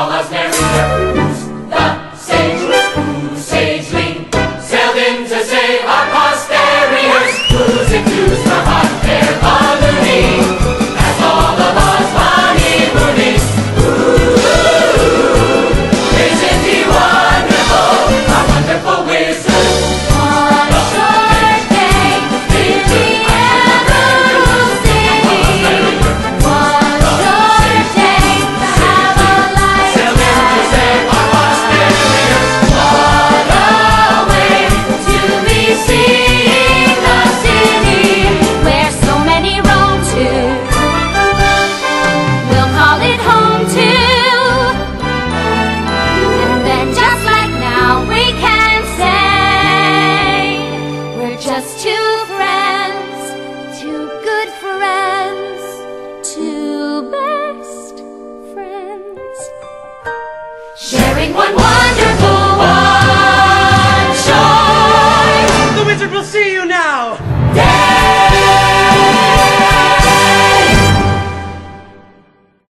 all us merry. Sharing one wonderful one shine. The wizard will see you now.